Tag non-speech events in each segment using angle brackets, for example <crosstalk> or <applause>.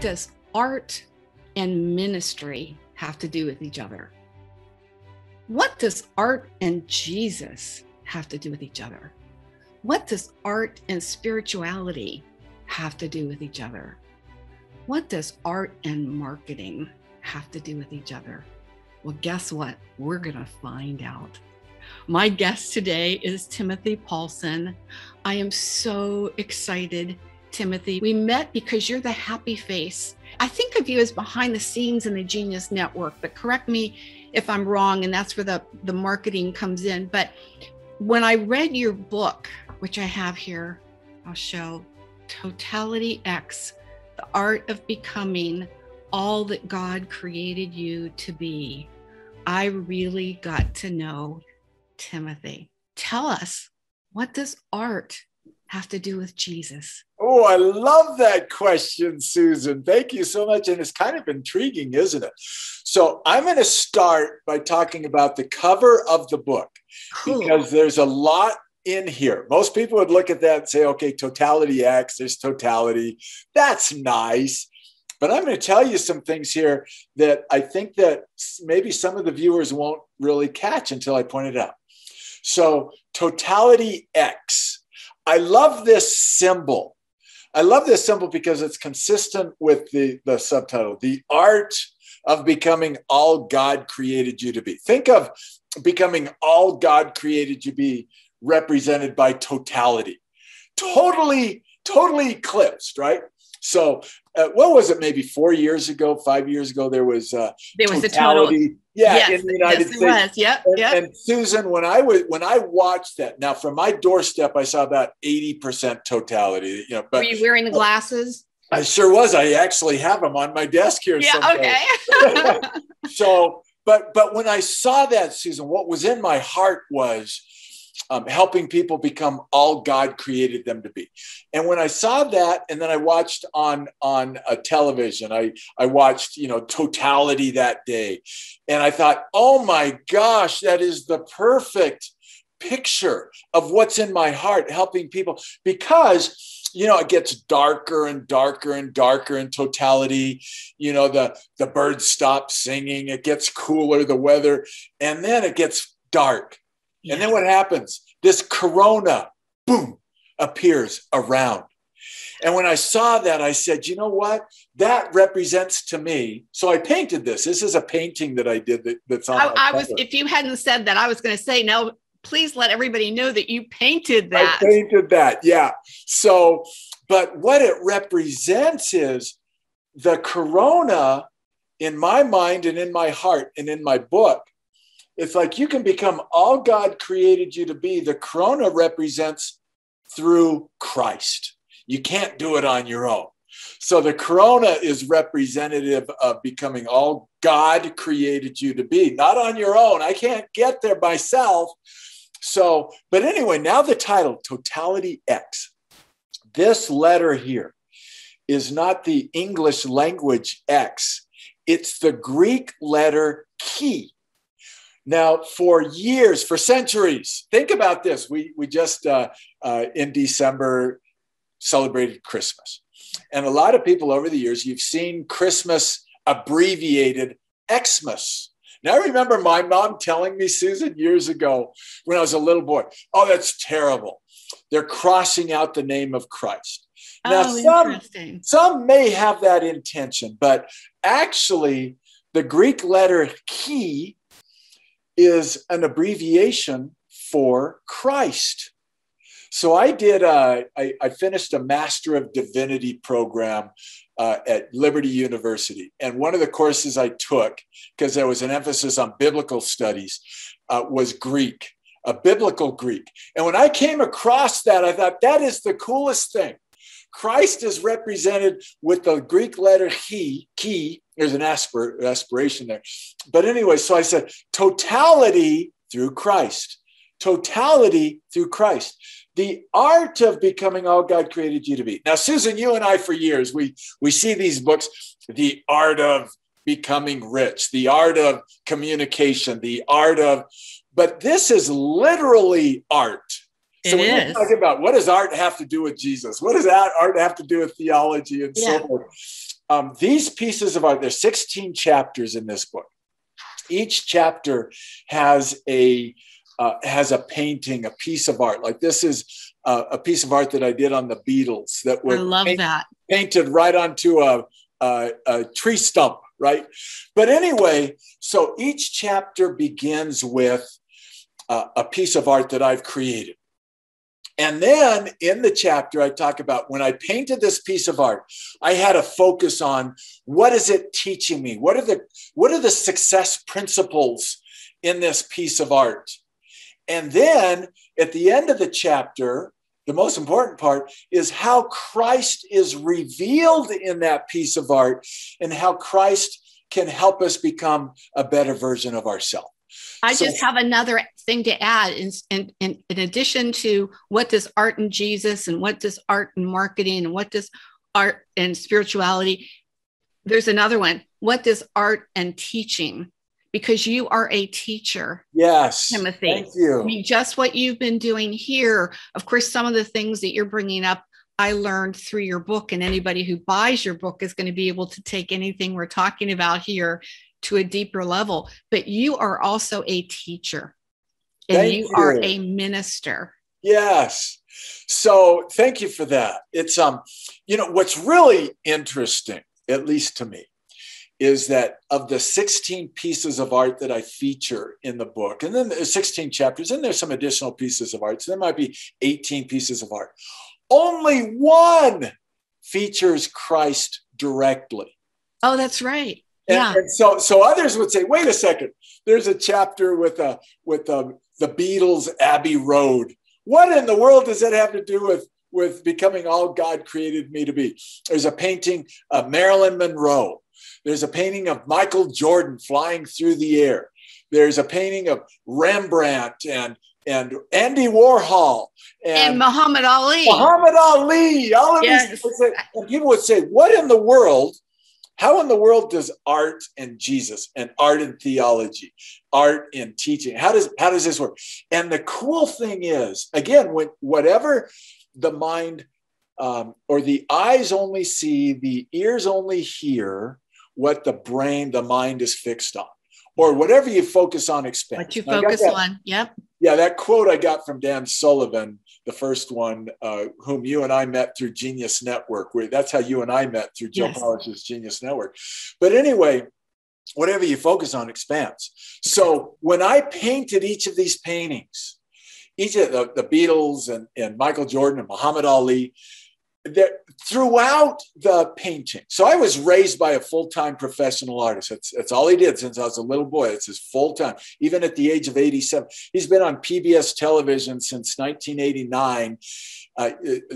Does art and ministry have to do with each other? What does art and Jesus have to do with each other? What does art and spirituality have to do with each other? What does art and marketing have to do with each other? Well, guess what? We're going to find out. My guest today is Timothy Paulson. I am so excited, Timothy. We met because you're the happy face. I think of you as behind the scenes in the Genius Network, but correct me if I'm wrong, and that's where the, the marketing comes in. But when I read your book, which I have here, I'll show Totality X, the art of becoming all that God created you to be. I really got to know Timothy. Tell us, what does art have to do with Jesus? Oh, I love that question, Susan. Thank you so much. And it's kind of intriguing, isn't it? So, I'm going to start by talking about the cover of the book cool. because there's a lot in here. Most people would look at that and say, okay, totality X, there's totality. That's nice. But I'm going to tell you some things here that I think that maybe some of the viewers won't really catch until I point it out. So, totality X. I love this symbol. I love this symbol because it's consistent with the, the subtitle, The Art of Becoming All God Created You to Be. Think of becoming all God created you to be represented by totality. Totally, totally eclipsed, right? So, uh, what was it? Maybe four years ago, five years ago, there was uh, there was totality. a total, yeah, yes, in the United yes, States. Was. Yep, and, yep. and Susan, when I was when I watched that, now from my doorstep, I saw about eighty percent totality. You know, but were you wearing the glasses? I sure was. I actually have them on my desk here. Yeah. Okay. <laughs> so, but but when I saw that, Susan, what was in my heart was um, helping people become all God created them to be. And when I saw that, and then I watched on on a television, I I watched you know Totality that day, and I thought, oh my gosh, that is the perfect picture of what's in my heart, helping people because you know it gets darker and darker and darker in totality you know the the birds stop singing it gets cooler the weather and then it gets dark yeah. And then what happens? This corona, boom, appears around. And when I saw that, I said, you know what? That represents to me. So I painted this. This is a painting that I did that, that's on. I, I was, if you hadn't said that, I was going to say, no, please let everybody know that you painted that. I painted that, yeah. So, but what it represents is the corona in my mind and in my heart and in my book it's like you can become all God created you to be. The corona represents through Christ. You can't do it on your own. So the corona is representative of becoming all God created you to be, not on your own. I can't get there myself. So, but anyway, now the title, Totality X. This letter here is not the English language X, it's the Greek letter chi. Now, for years, for centuries, think about this. We, we just uh, uh, in December celebrated Christmas. And a lot of people over the years, you've seen Christmas abbreviated Xmas. Now, I remember my mom telling me, Susan, years ago when I was a little boy, oh, that's terrible. They're crossing out the name of Christ. Now, oh, some, some may have that intention, but actually, the Greek letter chi is an abbreviation for Christ. So I did, uh, I, I, finished a Master of Divinity program uh, at Liberty University. And one of the courses I took, because there was an emphasis on biblical studies, uh, was Greek, a biblical Greek. And when I came across that, I thought that is the coolest thing. Christ is represented with the Greek letter he, key. There's an aspir- aspiration there. But anyway, so I said totality through Christ. Totality through Christ. The art of becoming all God created you to be. Now, Susan, you and I for years, we, we see these books, the art of becoming rich, the art of communication, the art of, but this is literally art so it when is. talking about what does art have to do with Jesus? What does that art have to do with theology and yeah. so forth? Um, these pieces of art, there's 16 chapters in this book. Each chapter has a uh, has a painting, a piece of art. Like this is uh, a piece of art that I did on the Beatles that was I love paint, that. painted right onto a, a, a tree stump, right? But anyway, so each chapter begins with uh, a piece of art that I've created. And then in the chapter, I talk about when I painted this piece of art, I had a focus on what is it teaching me? What are the what are the success principles in this piece of art? And then at the end of the chapter, the most important part is how Christ is revealed in that piece of art and how Christ can help us become a better version of ourselves. I so, just have another thing to add. In, in, in, in addition to what does art and Jesus and what does art and marketing and what does art and spirituality, there's another one. What does art and teaching? Because you are a teacher. Yes. Timothy. Thank you. I mean, just what you've been doing here. Of course, some of the things that you're bringing up I learned through your book, and anybody who buys your book is going to be able to take anything we're talking about here to a deeper level. But you are also a teacher and you, you, are a minister. Yes. So thank you for that. It's um, you know, what's really interesting, at least to me, is that of the 16 pieces of art that I feature in the book, and then there's 16 chapters, and there's some additional pieces of art. So there might be 18 pieces of art. Only one features Christ directly. Oh, that's right. And, yeah. And so, so others would say, wait a second. There's a chapter with a with a, the Beatles Abbey Road. What in the world does that have to do with with becoming all God created me to be? There's a painting of Marilyn Monroe. There's a painting of Michael Jordan flying through the air. There's a painting of Rembrandt and and Andy Warhol and, and Muhammad Ali. Muhammad Ali. All of yes. these people and people would say, "What in the world how in the world does art and Jesus and art and theology, art and teaching, how does how does this work? And the cool thing is, again, when whatever the mind um, or the eyes only see, the ears only hear what the brain, the mind is fixed on, or whatever you focus on expands. What you focus on, yep. Yeah, that quote I got from Dan Sullivan the first one, uh, whom you and I met through Genius Network. Where that's how you and I met through Joe yes. Polish's Genius Network. But anyway, whatever you focus on expands. So when I painted each of these paintings, each of the, the Beatles and, and Michael Jordan and Muhammad Ali, that throughout the painting. So I was raised by a full-time professional artist. That's, that's all he did since I was a little boy. It's his full-time, even at the age of 87. He's been on PBS television since 1989. Uh,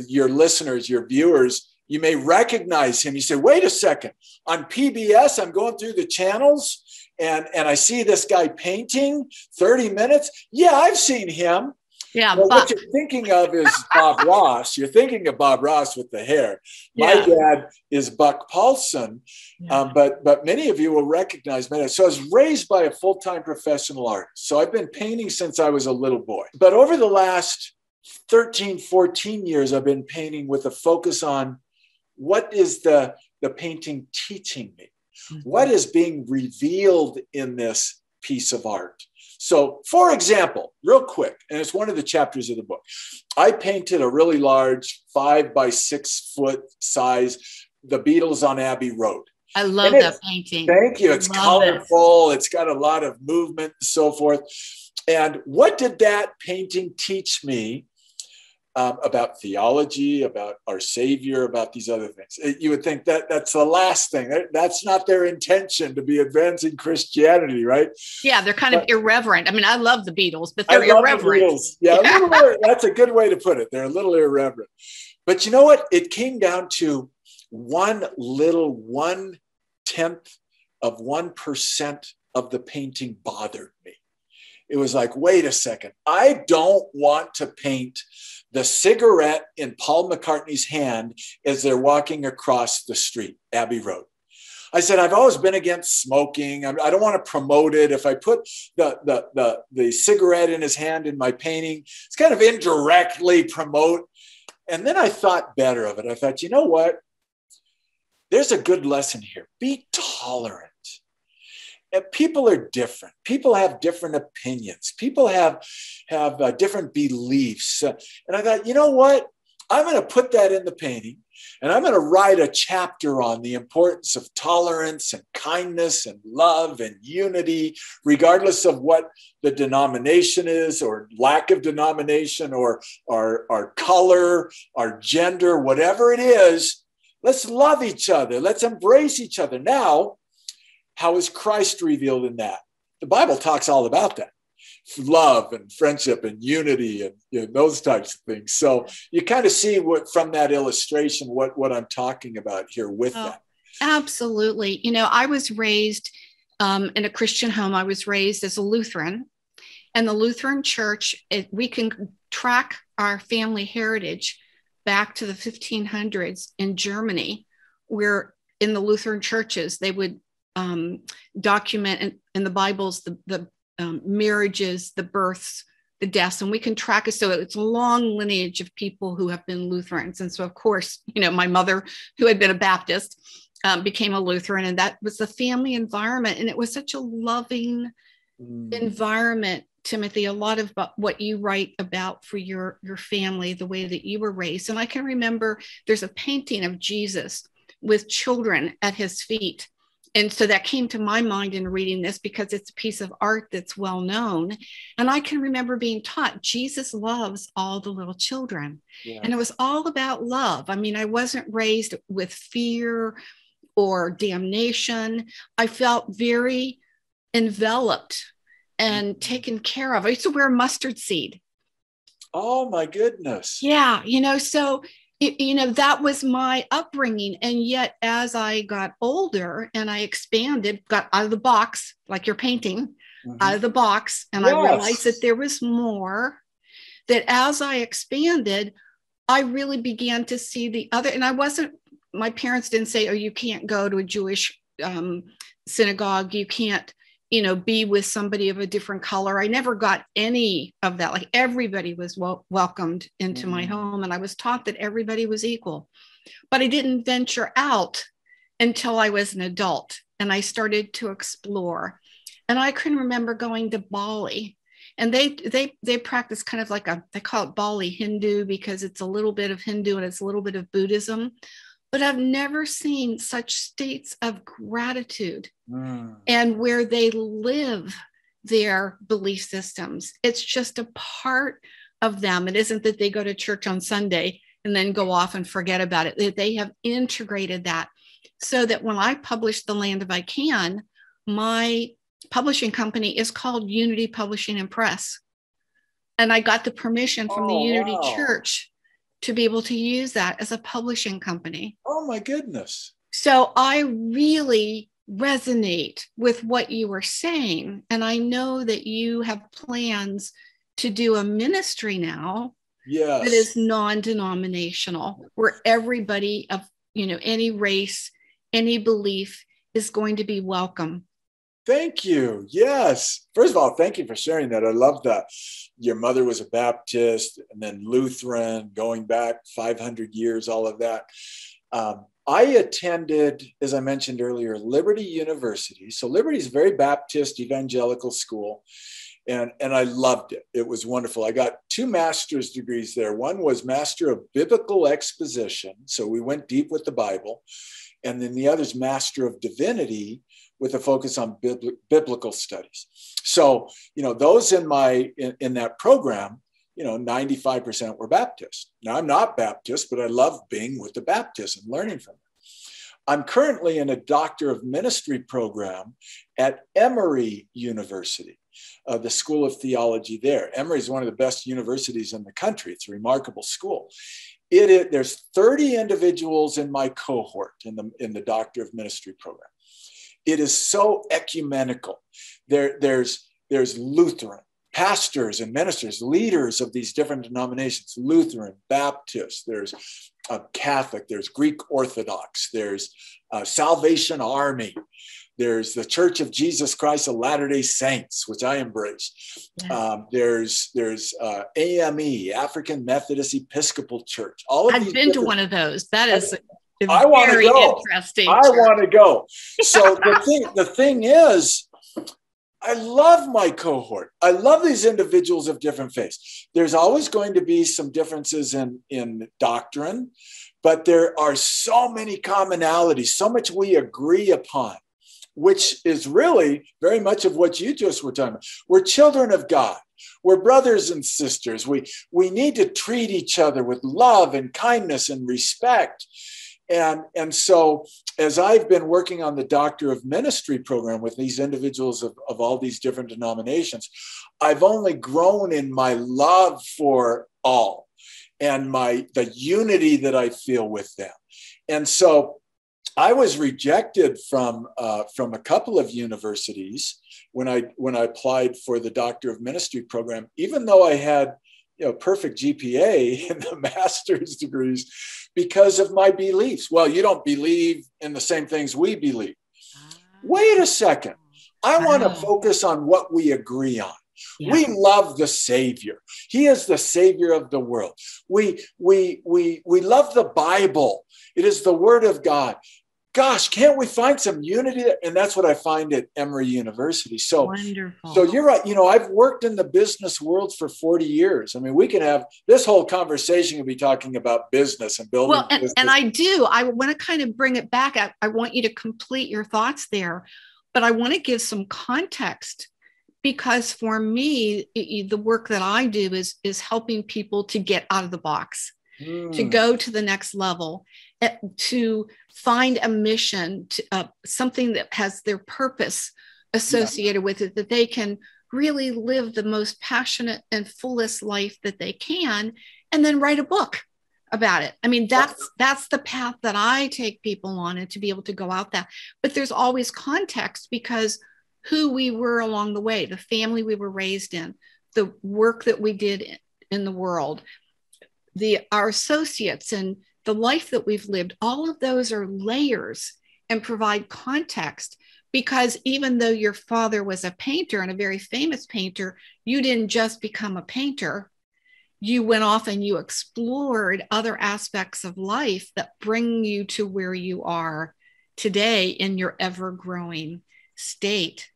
your listeners, your viewers, you may recognize him. You say, wait a second, on PBS, I'm going through the channels and, and I see this guy painting 30 minutes. Yeah, I've seen him. Yeah, well, what you're thinking of is Bob <laughs> Ross. You're thinking of Bob Ross with the hair. My yeah. dad is Buck Paulson, yeah. um, but but many of you will recognize me. So I was raised by a full time professional artist. So I've been painting since I was a little boy. But over the last 13, 14 years, I've been painting with a focus on what is the the painting teaching me. Mm-hmm. What is being revealed in this piece of art? So, for example, real quick, and it's one of the chapters of the book, I painted a really large five by six foot size, the Beatles on Abbey Road. I love that painting. Thank you. It's colorful, it. it's got a lot of movement and so forth. And what did that painting teach me um, about theology, about our Savior, about these other things. It, you would think that that's the last thing. That's not their intention to be advancing Christianity, right? Yeah, they're kind but, of irreverent. I mean, I love the Beatles, but they're irreverent. The yeah, yeah. Little, <laughs> that's a good way to put it. They're a little irreverent. But you know what? It came down to one little one tenth of one percent of the painting bothered me. It was like, wait a second, I don't want to paint the cigarette in Paul McCartney's hand as they're walking across the street, Abbey Road. I said, I've always been against smoking. I don't want to promote it. If I put the, the, the, the cigarette in his hand in my painting, it's kind of indirectly promote. And then I thought better of it. I thought, you know what? there's a good lesson here. Be tolerant. People are different. People have different opinions. People have have uh, different beliefs. And I thought, you know what? I'm going to put that in the painting and I'm going to write a chapter on the importance of tolerance and kindness and love and unity, regardless of what the denomination is or lack of denomination or our, our color, our gender, whatever it is. Let's love each other. Let's embrace each other. Now, how is Christ revealed in that? The Bible talks all about that love and friendship and unity and you know, those types of things. So you kind of see what from that illustration what what I'm talking about here with oh, that. Absolutely. You know, I was raised um, in a Christian home. I was raised as a Lutheran, and the Lutheran Church. It, we can track our family heritage back to the 1500s in Germany, where in the Lutheran churches they would um, document in, in the Bibles the, the um, marriages, the births, the deaths, and we can track it. So it's a long lineage of people who have been Lutherans. And so, of course, you know, my mother, who had been a Baptist, um, became a Lutheran, and that was the family environment. And it was such a loving mm. environment timothy a lot of what you write about for your your family the way that you were raised and i can remember there's a painting of jesus with children at his feet and so that came to my mind in reading this because it's a piece of art that's well known. And i can remember being taught jesus loves all the little children. Yeah. and it was all about love. I mean i wasn't raised with fear or damnation. I felt very enveloped and mm-hmm. taken care of. I used to wear mustard seed. Oh my goodness. Yeah you know so you know that was my upbringing and yet as i got older and i expanded got out of the box like you're painting mm-hmm. out of the box and yes. i realized that there was more that as i expanded i really began to see the other and i wasn't my parents didn't say oh you can't go to a jewish um, synagogue you can't you know be with somebody of a different color. I never got any of that. Like everybody was wel- welcomed into mm-hmm. my home and i was taught that everybody was equal. But i didn't venture out until i was an adult and i started to explore. And i can remember going to bali and they they they practice kind of like a they call it bali hindu because it's a little bit of hindu and it's a little bit of buddhism but I've never seen such states of gratitude mm. and where they live their belief systems. It's just a part of them. It isn't that they go to church on Sunday and then go off and forget about it. They have integrated that so that when I publish The Land If I Can, my publishing company is called Unity Publishing and Press. And I got the permission from oh, the Unity wow. Church to be able to use that as a publishing company. Oh my goodness. So I really resonate with what you were saying. And I know that you have plans to do a ministry now yes. that is non-denominational, where everybody of you know any race, any belief is going to be welcome Thank you. Yes. First of all, thank you for sharing that. I love that. Your mother was a Baptist and then Lutheran, going back 500 years, all of that. Um, I attended, as I mentioned earlier, Liberty University. So, Liberty is very Baptist evangelical school. And, and I loved it. It was wonderful. I got two master's degrees there. One was Master of Biblical Exposition. So we went deep with the Bible. And then the other is Master of Divinity with a focus on bibl- biblical studies. So, you know, those in my in, in that program, you know, 95% were Baptist. Now I'm not Baptist, but I love being with the Baptists and learning from them. I'm currently in a Doctor of Ministry program at Emory University, uh, the School of Theology there. Emory is one of the best universities in the country. It's a remarkable school. It, it, there's 30 individuals in my cohort in the, in the Doctor of Ministry program. It is so ecumenical. There, there's, there's Lutheran, pastors and ministers, leaders of these different denominations Lutheran, Baptist, there's a Catholic, there's Greek Orthodox, there's Salvation Army, there's the Church of Jesus Christ of Latter Day Saints, which I embrace. Yeah. Um, there's there's uh, AME, African Methodist Episcopal Church. All of I've been to one of those. That is I want to go. Interesting. I want to go. So the <laughs> thing, the thing is, I love my cohort. I love these individuals of different faiths. There's always going to be some differences in, in doctrine, but there are so many commonalities, so much we agree upon, which is really very much of what you just were talking about. We're children of God. We're brothers and sisters. We, we need to treat each other with love and kindness and respect. And, and so, as I've been working on the Doctor of Ministry program with these individuals of, of all these different denominations, I've only grown in my love for all and my the unity that I feel with them. And so I was rejected from uh, from a couple of universities when I when I applied for the Doctor of Ministry program, even though I had you know perfect GPA <laughs> in the master's degrees because of my beliefs. Well, you don't believe in the same things we believe. Ah. Wait a second. I want to focus on what we agree on. Yeah. We love the Savior. He is the Savior of the world. We we we we love the Bible. It is the Word of God gosh, can't we find some unity? And that's what I find at Emory University. So, Wonderful. so you're right. You know, I've worked in the business world for 40 years. I mean, we can have this whole conversation can be talking about business and building. Well, and, and I do. I want to kind of bring it back. I, I want you to complete your thoughts there, but I want to give some context because for me, it, the work that I do is is helping people to get out of the box, mm. to hmm. go to the next level, to find a mission, to, uh, something that has their purpose associated yeah. with it, that they can really live the most passionate and fullest life that they can, and then write a book about it. I mean, that's that's the path that I take people on, and to be able to go out that. But there's always context because who we were along the way, the family we were raised in, the work that we did in the world, the our associates and the life that we've lived, all of those are layers and provide context. Because even though your father was a painter and a very famous painter, you didn't just become a painter. You went off and you explored other aspects of life that bring you to where you are today in your ever growing state.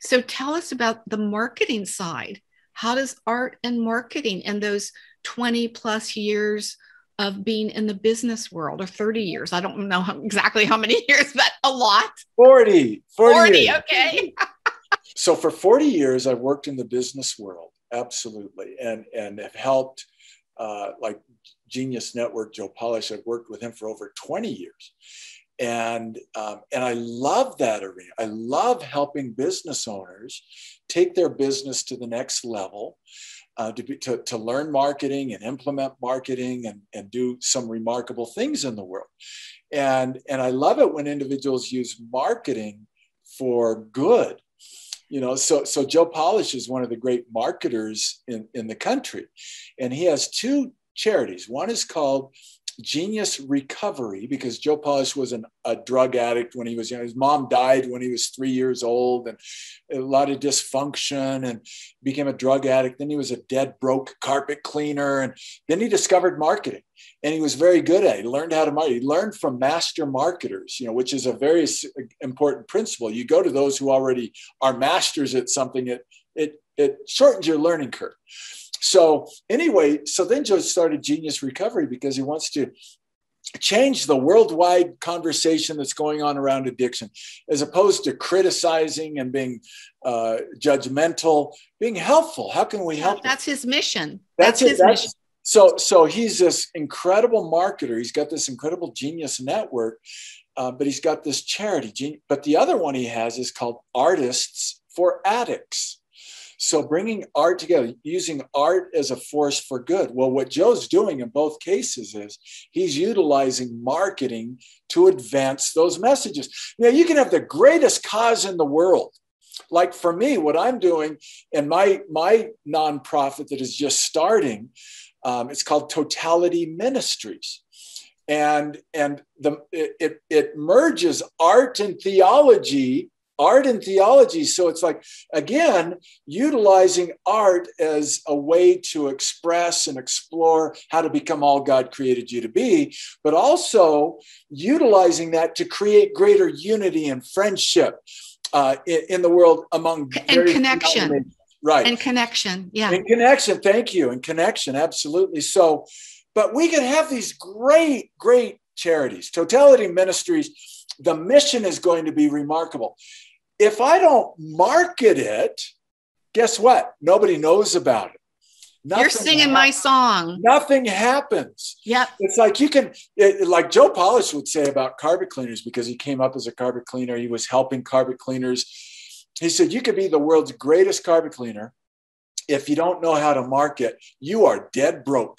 So tell us about the marketing side. How does art and marketing and those 20 plus years of being in the business world or 30 years. I don't know how, exactly how many <laughs> years, but a lot. 40. 40, 40 okay. <laughs> so for 40 years, I've worked in the business world, absolutely, and, and have helped uh, like Genius Network, Joe Polish. I've worked with him for over 20 years. And, um, and I love that arena. I love helping business owners take their business to the next level uh, to, be, to, to learn marketing and implement marketing and, and do some remarkable things in the world. And, and I love it when individuals use marketing for good. You know, so, so Joe Polish is one of the great marketers in, in the country. And he has two charities. One is called genius recovery because Joe Polish was an, a drug addict when he was young. His mom died when he was three years old and a lot of dysfunction and became a drug addict. Then he was a dead broke carpet cleaner. And then he discovered marketing and he was very good at it. He learned how to market. He learned from master marketers, you know, which is a very important principle. You go to those who already are masters at something. It, it, it shortens your learning curve. So anyway, so then Joe started Genius Recovery because he wants to change the worldwide conversation that's going on around addiction as opposed to criticizing and being uh, judgmental being helpful. How can we help that's his mission. That's, that's his mission. so so he's this incredible marketer. He's got this incredible genius network uh, but he's got this charity. But the other one he has is called artists for addicts so bringing art together, using art as a force for good. Well, what Joe's doing in both cases is he's utilizing marketing to advance those messages. Now, you can have the greatest cause in the world. Like for me, what I'm doing in my, my nonprofit that is just starting, um, it's called Totality Ministries and and the it, it merges art and theology art and theology. So it's like, again, utilizing art as a way to express and explore how to become all God created you to be, but also utilizing that to create greater unity and friendship uh, in, in, the world among and connection. Right. And connection. Yeah. And connection. Thank you. And connection. Absolutely. So, but we can have these great, great charities. Totality Ministries, the mission is going to be remarkable. If I don't market it, guess what? Nobody knows about it. Nothing You're singing happens. my song. Nothing happens. Yep. It's like you can, it, like Joe Polish would say about carpet cleaners, because he came up as a carpet cleaner. He was helping carpet cleaners. He said, You could be the world's greatest carpet cleaner. If you don't know how to market, you are dead broke.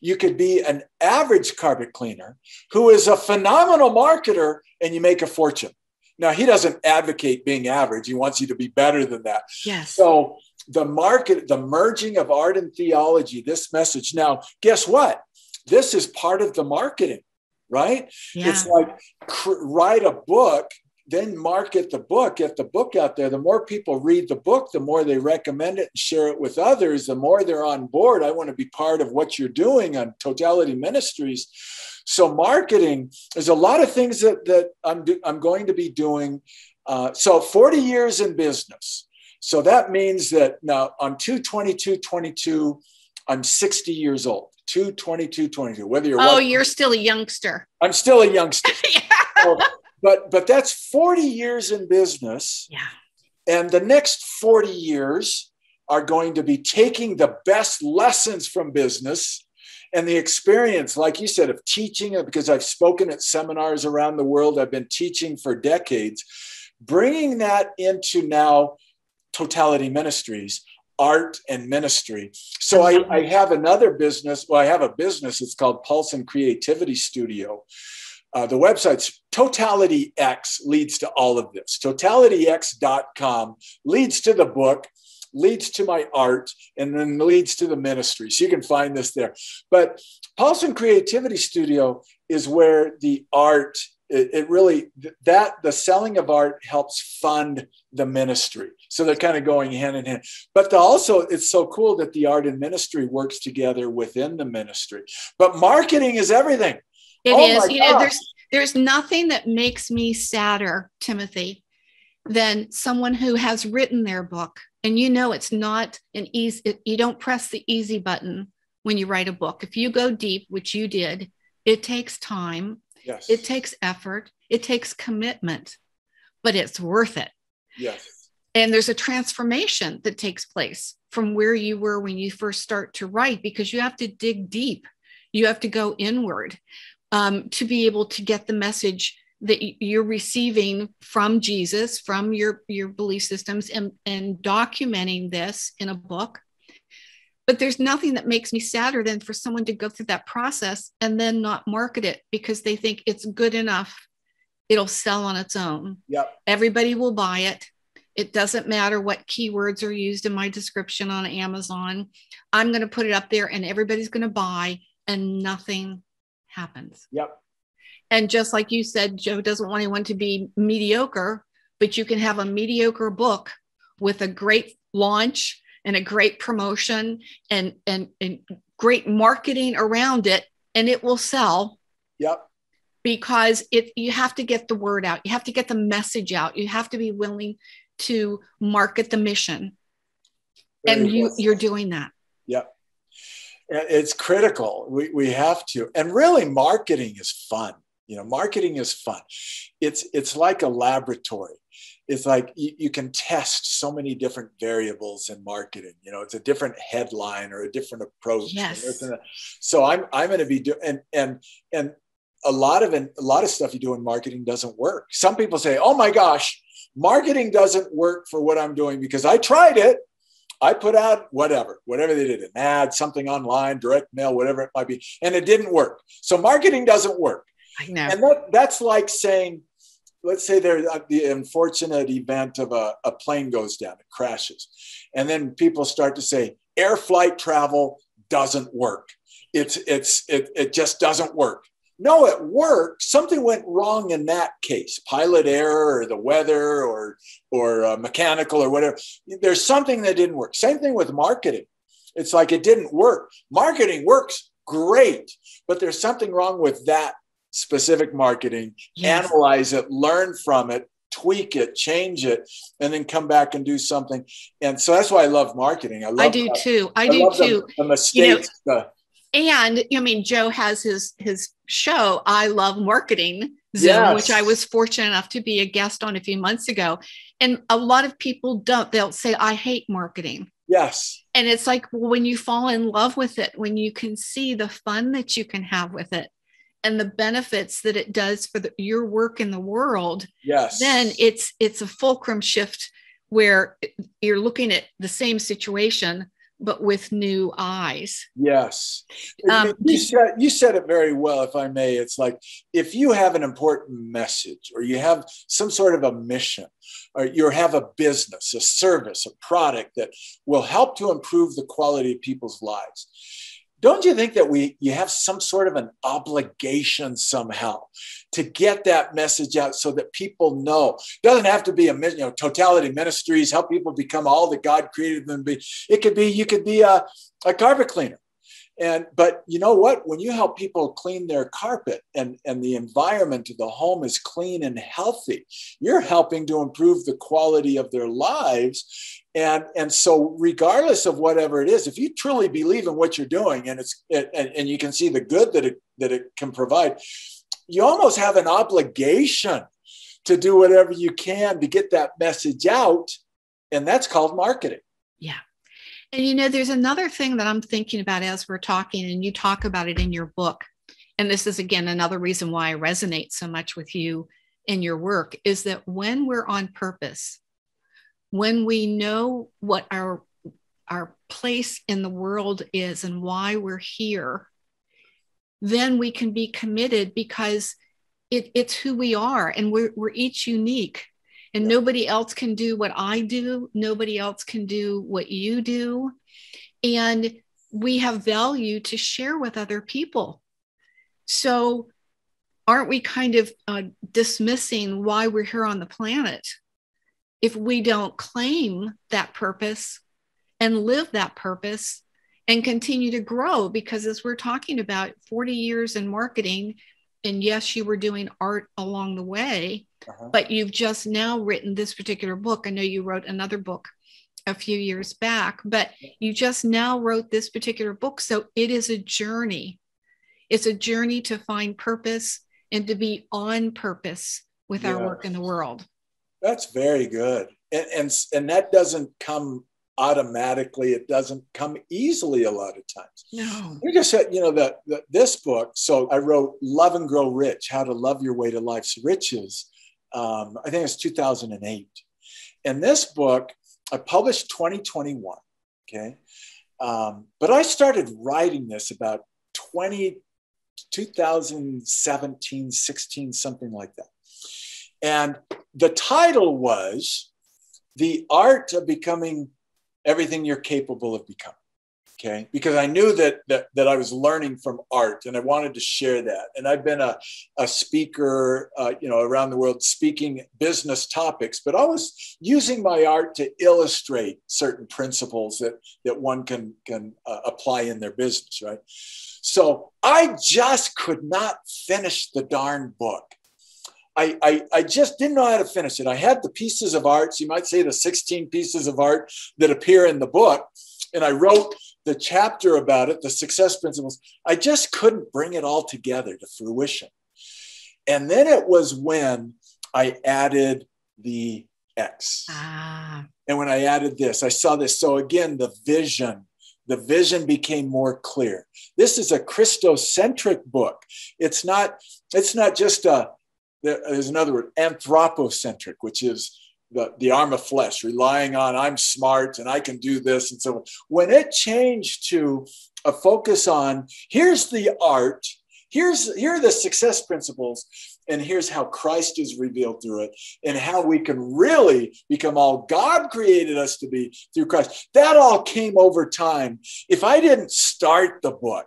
You could be an average carpet cleaner who is a phenomenal marketer and you make a fortune. Now, he doesn't advocate being average. He wants you to be better than that. Yes. So, the market, the merging of art and theology, this message. Now, guess what? This is part of the marketing, right? Yeah. It's like cr- write a book then market the book, get the book out there. The more people read the book, the more they recommend it and share it with others, the more they're on board. I want to be part of what you're doing on Totality Ministries. So, marketing is a lot of things that, that I'm, do, I'm going to be doing. Uh, so, 40 years in business. So, that means that now on 222 22, I'm 60 years old. 222 22, whether you're. Oh, what, you're still a youngster. I'm still a youngster. <laughs> yeah. so, but but that's 40 years in business. Yeah. And the next 40 years are going to be taking the best lessons from business and the experience, like you said, of teaching it, because I've spoken at seminars around the world, I've been teaching for decades, bringing that into now totality ministries art and ministry. So I, I, have another business. Well, I have a business. It's called Paulson Creativity Studio. Uh, the website's Totality X leads to all of this. TotalityX.com leads to the book, leads to my art, and then leads to the ministry. So you can find this there. But Paulson Creativity Studio is where the art it, it, really that the selling of art helps fund the ministry so they're kind of going hand in hand but the, also it's so cool that the art and ministry works together within the ministry but marketing is everything it oh is. You know, there's there's nothing that makes me sadder, Timothy, than someone who has written their book and you know it's not an easy it, you don't press the easy button when you write a book. If you go deep, which you did, it takes time. Yes. It takes effort. It takes commitment, but it's worth it. Yes. And there's a transformation that takes place from where you were when you first start to write because you have to dig deep. You have to go inward um, to be able to get the message that you're receiving from Jesus, from your, your belief systems, and, and documenting this in a book. But there's nothing that makes me sadder than for someone to go through that process and then not market it because they think it's good enough. It'll sell on its own. Yep. Everybody will buy it. It doesn't matter what keywords are used in my description on Amazon. I'm going to put it up there and everybody's going to buy, and nothing happens. Yep. And just like you said, Joe doesn't want anyone to be mediocre, but you can have a mediocre book with a great launch and a great promotion and, and, and great marketing around it, and it will sell. Yep. Because it you have to get the word out, you have to get the message out, you have to be willing to market the mission. Very and you, you're doing that. Yep it's critical. We, we have to. And really, marketing is fun. You know, marketing is fun. It's it's like a laboratory. It's like you, you can test so many different variables in marketing. You know, it's a different headline or a different approach. Yes. So I'm I'm going to be doing and and and a lot of a lot of stuff you do in marketing doesn't work. Some people say, "Oh my gosh, marketing doesn't work for what I'm doing because I tried it I put out whatever, whatever they did, an ad, something online, direct mail, whatever it might be, and it didn't work. So marketing doesn't work. And that, that's like saying, let's say there's the unfortunate event of a, a plane goes down, it crashes. And then people start to say, air flight travel doesn't work. It's, it's, it, it just doesn't work. no, it worked. Something went wrong in that case, pilot error or the weather or or uh, mechanical or whatever. There's something that didn't work. Same thing with marketing. It's like it didn't work. Marketing works great, but there's something wrong with that specific marketing. Yes. Analyze it, learn from it, tweak it, change it, and then come back and do something. And so that's why I love marketing. I love. I do too. I, I do too. The, the mistakes. You know, the, and I mean, Joe has his his show. I love marketing Zoom, yes. which I was fortunate enough to be a guest on a few months ago. And a lot of people don't. They'll say, "I hate marketing." Yes. And it's like when you fall in love with it, when you can see the fun that you can have with it, and the benefits that it does for the, your work in the world. Yes. Then it's it's a fulcrum shift where you're looking at the same situation but with new eyes. Yes. Um, you, said, you said it very well, if I may. It's like if you have an important message or you have some sort of a mission or you have a business, a service, a product that will help to improve the quality of people's lives don't you think that we you have some sort of an obligation somehow to get that message out so that people know? It doesn't have to be a you know totality ministries help people become all that god created them to be. It could be you could be a, a carpet cleaner and but you know what? When you help people clean their carpet and and the environment of the home is clean and healthy you're helping to improve the quality of their lives. And and so regardless of whatever it is if you truly believe in what you're doing and it's and, and you can see the good that it that it can provide you almost have an obligation to do whatever you can to get that message out. And that's called marketing. Yeah and you know, there's another thing that I'm thinking about as we're talking, and you talk about it in your book. And this is again another reason why I resonate so much with you in your work is that when we're on purpose, when we know what our our place in the world is and why we're here, then we can be committed because it, it's who we are and we're, we're each unique and nobody else can do what I do. Nobody else can do what you do. And we have value to share with other people. So, aren't we kind of uh, dismissing why we're here on the planet if we don't claim that purpose and live that purpose and continue to grow? Because as we're talking about 40 years in marketing, and yes, you were doing art along the way, uh-huh. but you've just now written this particular book. I know you wrote another book a few years back, but you just now wrote this particular book. So it is a journey. It's a journey to find purpose and to be on purpose with yeah. our work in the world. That's very good. And, and, and that doesn't come automatically. It doesn't come easily a lot of times. No. You just said, you know, that this book. So I wrote Love and Grow Rich: How to Love Your Way to Life's Riches. Um, I think it's 2008. And this book I published 2021. Okay. Um, but I started writing this about 20, 2017, 16, something like that. And the title was The Art of Becoming Everything You're Capable of Becoming okay? Because i knew that, that that i was learning from art and i wanted to share that. And i've been a, a speaker uh, you know around the world speaking business topics but always using my art to illustrate certain principles that that one can can uh, apply in their business right? So i just could not finish the darn book. I, I, I, just didn't know how to finish it. I had the pieces of art, you might say the 16 pieces of art that appear in the book, and I wrote the chapter about it, the success principles, I just couldn't bring it all together to fruition. And then it was when I added the X. Ah. And when I added this, I saw this. So again, the vision, the vision became more clear. This is a Christocentric book. It's not, it's not just a, there's another word, anthropocentric, which is the, the arm of flesh, relying on I'm smart and I can do this and so on. When it changed to a focus on here's the art, here's here are the success principles, and here's how Christ is revealed through it, and how we can really become all God created us to be through Christ. That all came over time. If I didn't start the book,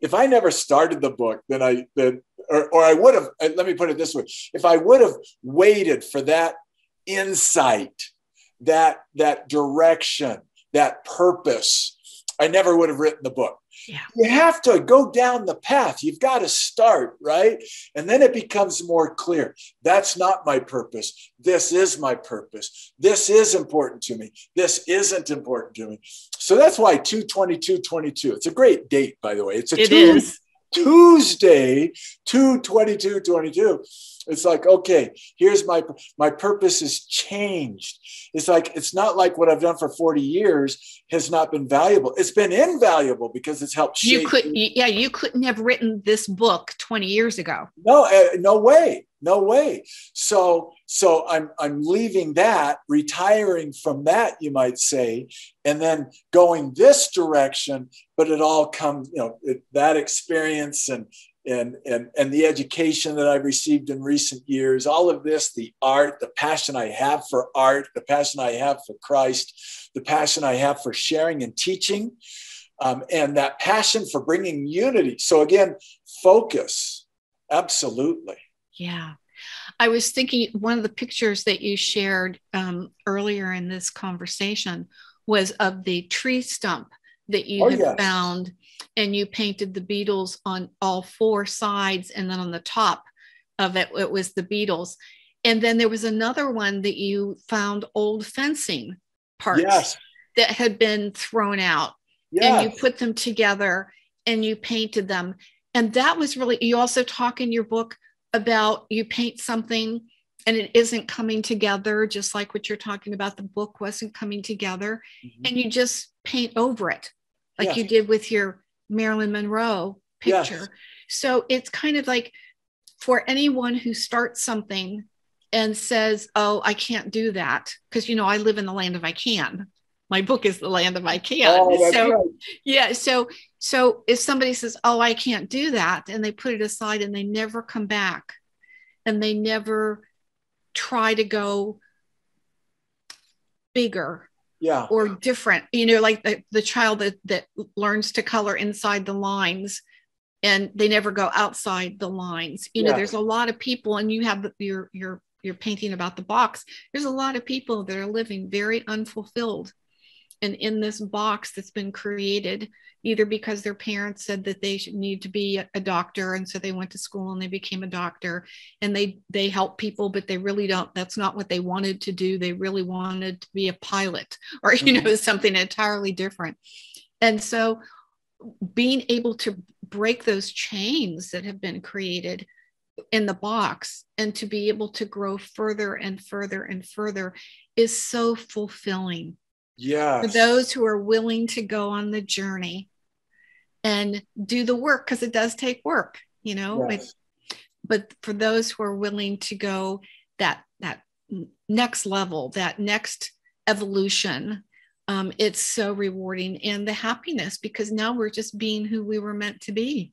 if I never started the book, then I then or, or I would have. Let me put it this way: if I would have waited for that insight, that that direction, that purpose, I never would have written the book. Yeah. You have to go down the path. You've got to start, right? And then it becomes more clear. That's not my purpose. This is my purpose. This is important to me. This isn't important to me. So that's why 222 22. It's a great date, by the way. It's a it Tuesday, is. Tuesday, 222 22 it's like okay here's my my purpose is changed. It's like it's not like what i've done for 40 years has not been valuable. It's been invaluable because it's helped you could yeah you couldn't have written this book 20 years ago. No uh, no way no way. So so i'm i'm leaving that retiring from that you might say and then going this direction but it all comes you know it, that experience and and, and, and the education that I've received in recent years, all of this, the art, the passion I have for art, the passion I have for Christ, the passion I have for sharing and teaching, um, and that passion for bringing unity. So, again, focus, absolutely. Yeah. I was thinking one of the pictures that you shared um, earlier in this conversation was of the tree stump that you oh, had yes. found and you painted the Beatles on all four sides and then on the top of it it was the Beatles and then there was another one that you found old fencing parts yes. that had been thrown out yes. and you put them together and you painted them and that was really you also talk in your book about you paint something and it isn't coming together just like what you're talking about the book wasn't coming together mm-hmm. and you just paint over it like yes. you did with your Marilyn Monroe picture. Yes. So it's kind of like for anyone who starts something and says, "Oh, I can't do that," because you know I live in the land of I can. My book is the land of I can. Oh, so right. yeah, so so if somebody says, "Oh, I can't do that," and they put it aside and they never come back, and they never try to go bigger yeah. or different you know like the, the child that that learns to color inside the lines and they never go outside the lines. You know yeah. there's a lot of people and you have your your you're painting about the box. There's a lot of people that are living very unfulfilled and in this box that's been created either because their parents said that they should need to be a doctor and so they went to school and they became a doctor and they they help people but they really don't that's not what they wanted to do. They really wanted to be a pilot <laughs> or you mm-hmm. know something entirely different. And so being able to break those chains that have been created in the box and to be able to grow further and further and further is so fulfilling yeah for those who are willing to go on the journey and do the work because it does take work you know yes. but for those who are willing to go that that next level that next evolution um, it's so rewarding and the happiness because now we're just being who we were meant to be.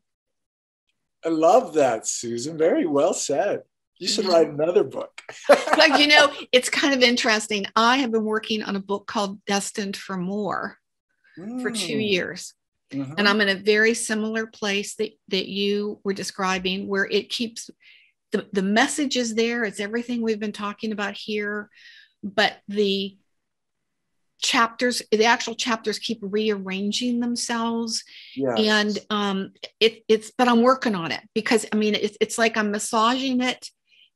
I love that susan. Very well said you should write another book. <laughs> like, you know, it's kind of interesting. I have been working on a book called Destined for More mm. for two mm. years. Mm-hmm. And I'm in a very similar place that, that you were describing, where it keeps the, the message is there. It's everything we've been talking about here, but the chapters the actual chapters keep rearranging themselves yes. and um it, it's but i'm working on it because i mean it's, it's like i'm massaging it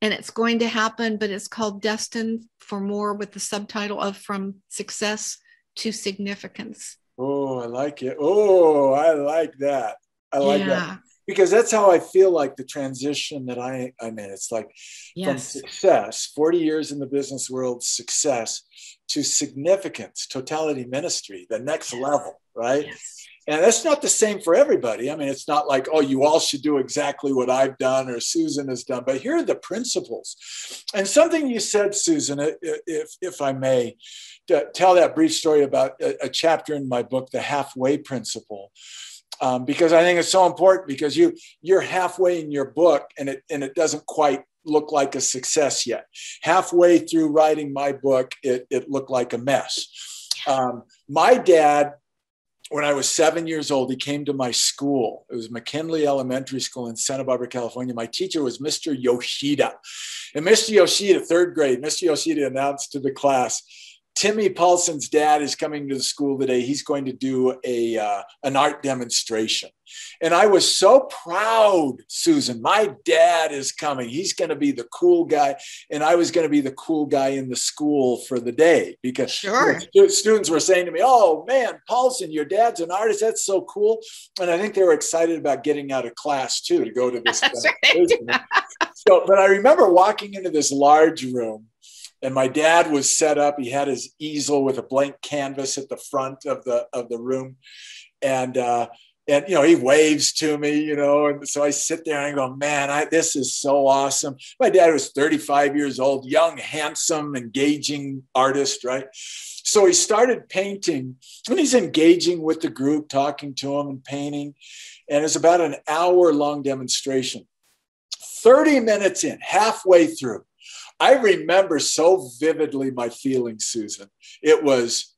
and it's going to happen but it's called destined for more with the subtitle of from success to significance Oh, I like it. Oh, I like that. I like yeah. that because that's how I feel like the transition that I I'm in. It's like yes. from success, 40 years in the business world, success to significance, totality ministry, the next level, right? Yes. And that's not the same for everybody. I mean, it's not like, oh, you all should do exactly what I've done or Susan has done, but here are the principles. And something you said, Susan, if, if I may, tell that brief story about a, chapter in my book, The Halfway Principle. Um, because I think it's so important because you you're halfway in your book and it and it doesn't quite look like a success yet. Halfway through writing my book, it, it looked like a mess. Um, my dad when I was seven years old, he came to my school. It was McKinley Elementary School in Santa Barbara, California. My teacher was Mr. Yoshida. And Mr. Yoshida, third grade, Mr. Yoshida announced to the class, Timmy Paulson's dad is coming to the school today. He's going to do a uh, an art demonstration, and I was so proud, Susan. My dad is coming. He's going to be the cool guy, and I was going to be the cool guy in the school for the day because sure. students were saying to me, "Oh man, Paulson, your dad's an artist. That's so cool!" And I think they were excited about getting out of class too to go to this. <laughs> so, but I remember walking into this large room and my dad was set up he had his easel with a blank canvas at the front of the of the room. And uh and you know he waves to me you know and so i sit there and i go man I, this is so awesome. My dad was 35 years old young handsome engaging artist right? So he started painting and he's engaging with the group talking to them and painting and it's about an hour long demonstration. 30 minutes in halfway through I remember so vividly my feelings, Susan. It was,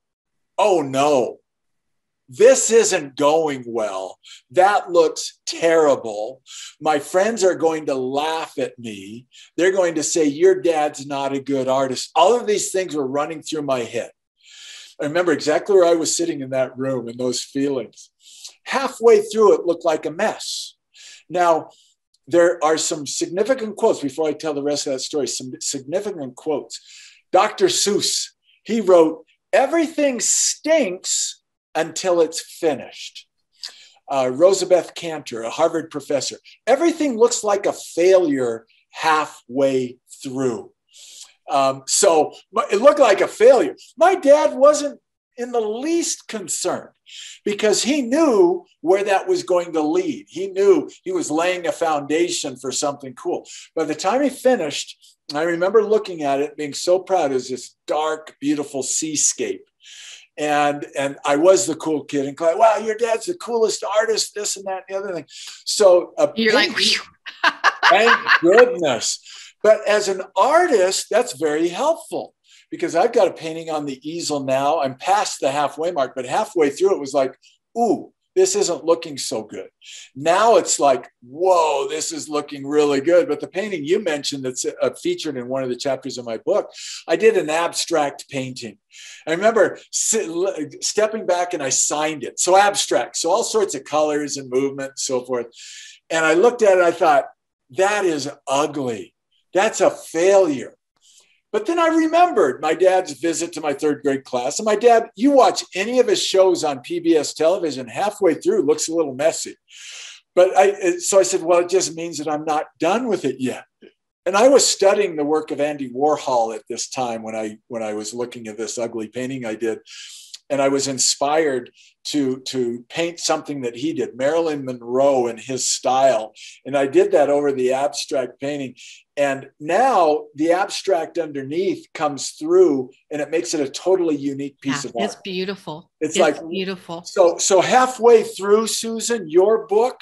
oh no, this isn't going well. That looks terrible. My friends are going to laugh at me. They're going to say, Your dad's not a good artist. All of these things were running through my head. I remember exactly where I was sitting in that room and those feelings. Halfway through, it looked like a mess. Now, there are some significant quotes before I tell the rest of that story. Some significant quotes. Dr. Seuss, he wrote, Everything stinks until it's finished. Uh, Rosabeth Kanter, a Harvard professor, everything looks like a failure halfway through. Um, so it looked like a failure. My dad wasn't in the least concerned because he knew where that was going to lead. He knew he was laying a foundation for something cool. By the time he finished, I remember looking at it, being so proud. It was this dark, beautiful seascape. And and I was the cool kid and like, wow, your dad's the coolest artist, this and that, and the other thing. So you're like, thank goodness. But as an artist, that's very helpful because I've got a painting on the easel now. I'm past the halfway mark, but halfway through it was like, ooh, this isn't looking so good. Now it's like, whoa, this is looking really good. But the painting you mentioned that's uh, featured in one of the chapters of my book, I did an abstract painting. I remember sit, stepping back and I signed it. So abstract, so all sorts of colors and movement and so forth. And I looked at it, I thought, that is ugly. That's a failure. But then I remembered my dad's visit to my third grade class. And my dad, you watch any of his shows on PBS television, halfway through looks a little messy. But I, so I said, well, it just means that I'm not done with it yet. And I was studying the work of Andy Warhol at this time when I when I was looking at this ugly painting I did and I was inspired to to paint something that he did, Marilyn Monroe in his style, and I did that over the abstract painting. And now the abstract underneath comes through, and it makes it a totally unique piece yeah, of art. It's beautiful. It's, it's like beautiful. So so halfway through, Susan, your book,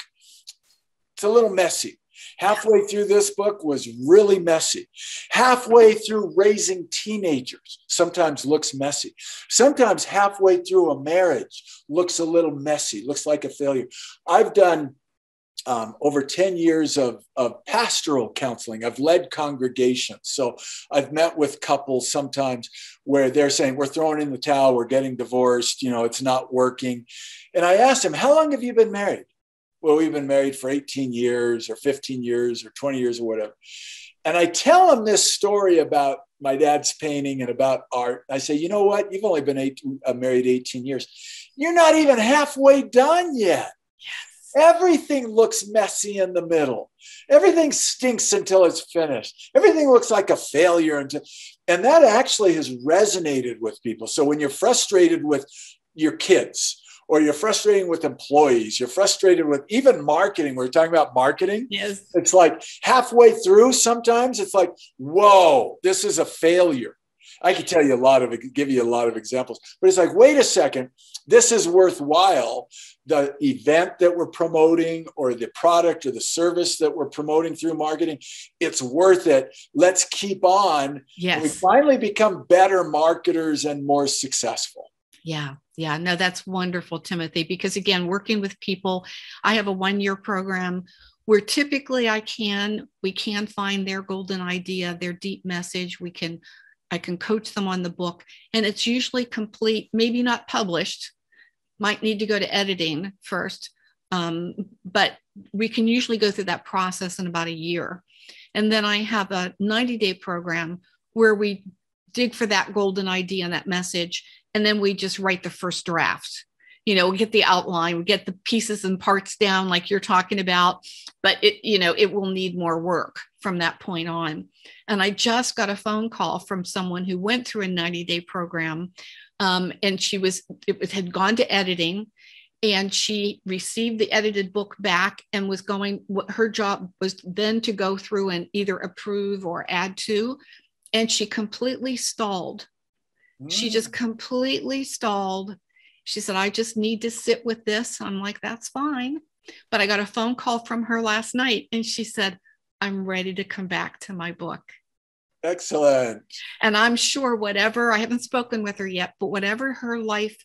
it's a little messy. Halfway through this book was really messy. Halfway through raising teenagers sometimes looks messy. Sometimes halfway through a marriage looks a little messy, looks like a failure. I've done um, over 10 years of, of pastoral counseling. I've led congregations. So I've met with couples sometimes where they're saying, We're throwing in the towel, we're getting divorced, you know, it's not working. And I asked them, How long have you been married? Well, we've been married for 18 years or 15 years or 20 years or whatever. And I tell him this story about my dad's painting and about art. I say, you know what? You've only been eight, uh, married 18 years. You're not even halfway done yet. Yes. Everything looks messy in the middle. Everything stinks until it's finished. Everything looks like a failure until, and that actually has resonated with people. So when you're frustrated with your kids, or you're frustrating with employees, you're frustrated with even marketing. We're talking about marketing. Yes. It's like halfway through, sometimes it's like, whoa, this is a failure. I could tell you a lot of give you a lot of examples, but it's like, wait a second, this is worthwhile. The event that we're promoting, or the product or the service that we're promoting through marketing, it's worth it. Let's keep on. Yes. We finally become better marketers and more successful. Yeah. Yeah. No, that's wonderful, Timothy, because again, working with people, I have a one year program where typically I can, we can find their golden idea, their deep message. We can, I can coach them on the book and it's usually complete, maybe not published, might need to go to editing first. Um, but we can usually go through that process in about a year. And then I have a 90 day program where we dig for that golden idea and that message. And then we just write the first draft. You know, we get the outline, we get the pieces and parts down, like you're talking about, but it, you know, it will need more work from that point on. And I just got a phone call from someone who went through a 90 day program. Um, and she was, it was had gone to editing and she received the edited book back and was going her job was then to go through and either approve or add to and she completely stalled. Mm. She just mm. completely stalled. She said, I just need to sit with this. I'm like, that's fine. But I got a phone call from her last night and she said, I'm ready to come back to my book. Excellent. And I'm sure whatever, I haven't spoken with her yet, but whatever her life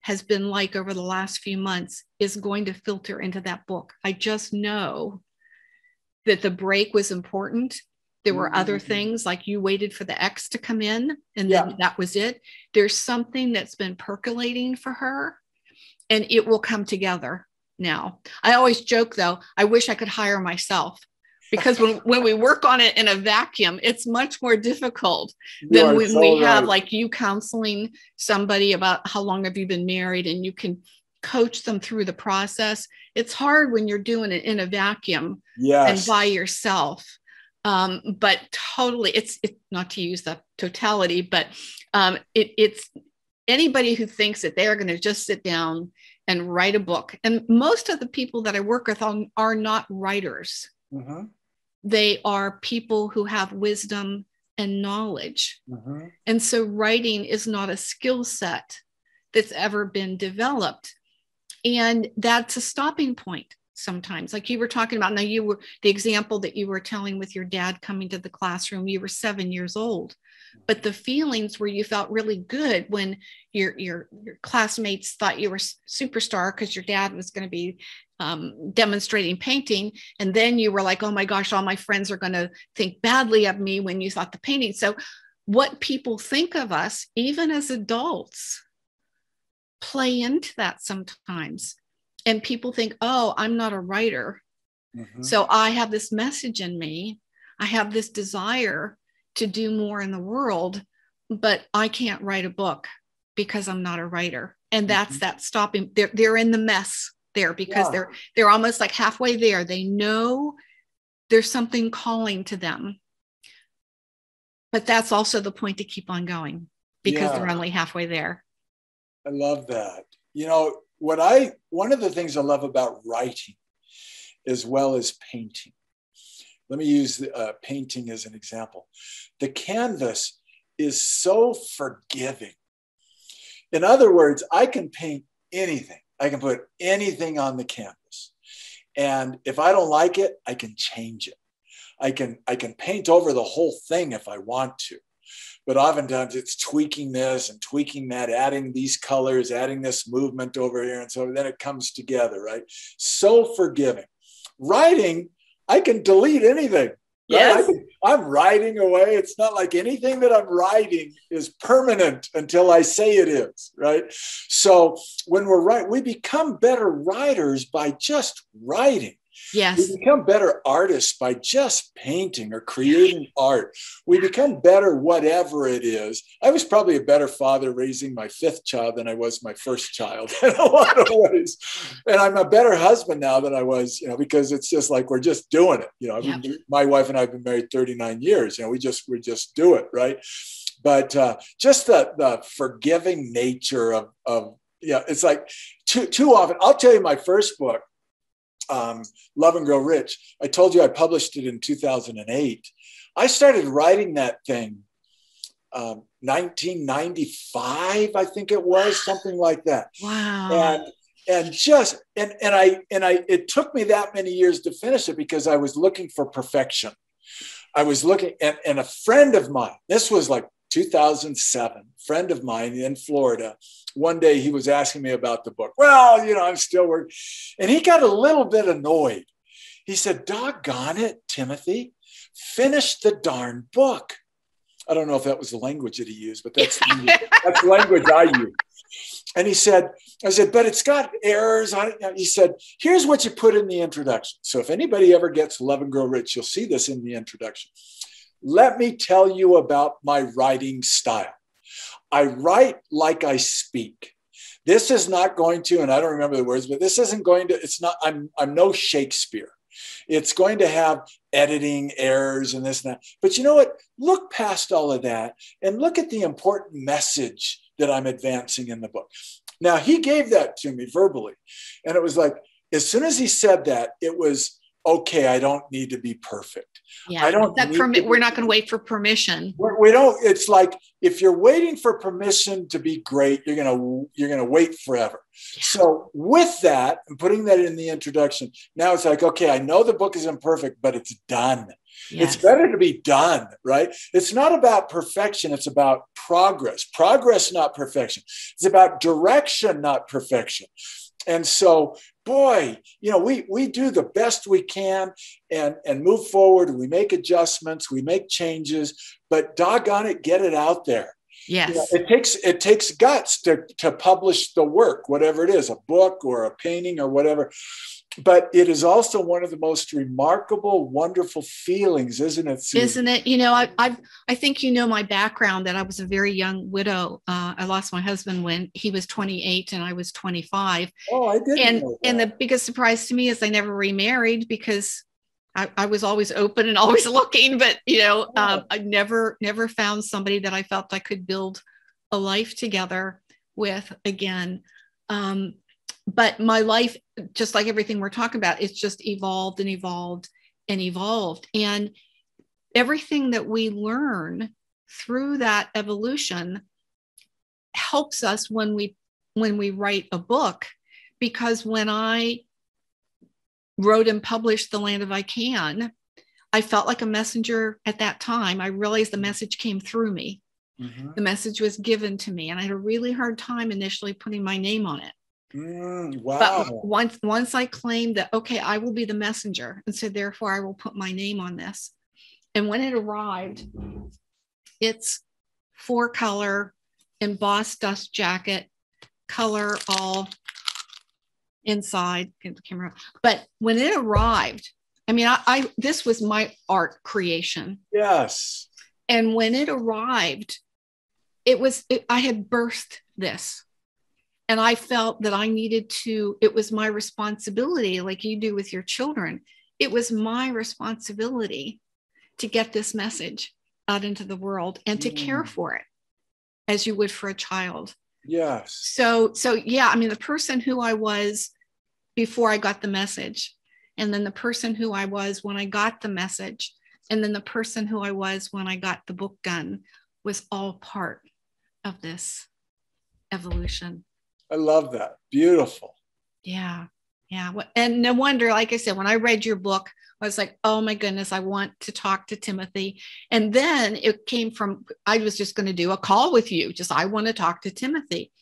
has been like over the last few months is going to filter into that book. I just know that the break was important there were mm-hmm. other things like you waited for the X to come in and yeah. then that was it. There's something that's been percolating for her and it will come together now. I always joke though, I wish I could hire myself because when, when we work on it in a vacuum, it's much more difficult than when so we right. have like you counseling somebody about how long have you been married and you can coach them through the process. It's hard when you're doing it in a vacuum yes. and by yourself um, but totally it's it's not to use the totality but um, it, it's anybody who thinks that they are going to just sit down and write a book and most of the people that i work with on, are not writers mm-hmm. they are people who have wisdom and knowledge mm-hmm. and so writing is not a skill set that's ever been developed and that's a stopping point sometimes like you were talking about now you were the example that you were telling with your dad coming to the classroom you were seven years old but the feelings where you felt really good when your your, your classmates thought you were superstar because your dad was going to be um, demonstrating painting and then you were like oh my gosh all my friends are going to think badly of me when you thought the painting. So what people think of us even as adults play into that sometimes and people think, oh, I'm not a writer. Mm-hmm. So I have this message in me. I have this desire to do more in the world, but I can't write a book because I'm not a writer. And that's mm-hmm. that stopping. They're, they're in the mess there because yeah. they're they're almost like halfway there. They know there's something calling to them. But that's also the point to keep on going because yeah. they're only halfway there. I love that. You know, what I one of the things I love about writing as well as painting. Let me use uh, painting as an example. The canvas is so forgiving. In other words, I can paint anything. I can put anything on the canvas. And if I don't like it, I can change it. I can I can paint over the whole thing if I want to but oftentimes it's tweaking this and tweaking that, adding these colors, adding this movement over here. And so then it comes together, right? So forgiving. Writing, I can delete anything. Yes. Right? I'm writing away. It's not like anything that I'm writing is permanent until I say it is, right? So when we're writing, we become better writers by just writing. Yes. We become better artists by just painting or creating art. We become better, whatever it is. I was probably a better father raising my fifth child than I was my first child <laughs> in a lot of ways. And I'm a better husband now than I was, you know, because it's just like we're just doing it. You know, yeah. my wife and I have been married 39 years. You know, we just we just do it, right? But uh, just the the forgiving nature of of yeah, it's like too too often. I'll tell you my first book um, Love and Grow Rich. I told you I published it in 2008. I started writing that thing um, 1995, I think it was something like that. Wow. And and just and and I and I it took me that many years to finish it because I was looking for perfection. I was looking and, and a friend of mine, this was like 2007, friend of mine in Florida. One day he was asking me about the book. Well, you know, I'm still working. And he got a little bit annoyed. He said, Doggone it, Timothy, finish the darn book. I don't know if that was the language that he used, but that's, <laughs> that's the language I use. And he said, I said, but it's got errors on it. He said, here's what you put in the introduction. So if anybody ever gets Love and Grow Rich, you'll see this in the introduction. Let me tell you about my writing style. I write like I speak. This is not going to, and I don't remember the words, but this isn't going to, it's not, I'm, I'm no Shakespeare. It's going to have editing errors and this and that. But you know what? Look past all of that and look at the important message that I'm advancing in the book. Now, he gave that to me verbally. And it was like, as soon as he said that, it was okay, I don't need to be perfect. Yeah, I don't that permit. We're not going to wait for permission. We're, we do not It's like if you're waiting for permission to be great, you're gonna you're gonna wait forever. Yeah. So with that and putting that in the introduction, now it's like okay, I know the book is imperfect, but it's done. Yes. It's better to be done, right? It's not about perfection, it's about progress. Progress, not perfection. It's about direction, not perfection. And so, boy, you know, we we do the best we can and and move forward. We make adjustments, we make changes, but doggone it, get it out there. Yes. You know, it takes it takes guts to to publish the work, whatever it is, a book or a painting or whatever. But it is also one of the most remarkable wonderful feelings isn't it Susan? isn't it? You know I, I i think you know my background that i was a very young widow. Uh, i lost my husband when he was 28 and i was 25 oh i did and and the biggest surprise to me is i never remarried because I, I was always open and always <laughs> looking but you know um, i never never found somebody that i felt i could build a life together with again um, but my life, just like everything we're talking about, it's just evolved and evolved and evolved. And everything that we learn through that evolution helps us when we when we write a book because when i wrote and published the land of i can i felt like a messenger at that time i realized the message came through me mm-hmm. the message was given to me and i had a really hard time initially putting my name on it Mm, wow. But once once I claimed that, okay, I will be the messenger, and so therefore I will put my name on this. And when it arrived, it's four color embossed dust jacket, color all inside. The camera. But when it arrived, I mean, I, I this was my art creation. Yes. And when it arrived, it was it, I had birthed this and I felt that I needed to, it was my responsibility, like you do with your children. It was my responsibility to get this message out into the world and to mm. care for it as you would for a child. Yes. So, so yeah, I mean, the person who I was before I got the message, and then the person who I was when I got the message, and then the person who I was when I got the book done was all part of this evolution. I love that. Beautiful. Yeah. Yeah. And no wonder, like I said, when I read your book, I was like, oh my goodness, I want to talk to Timothy. And then it came from, I was just going to do a call with you, just I want to talk to Timothy.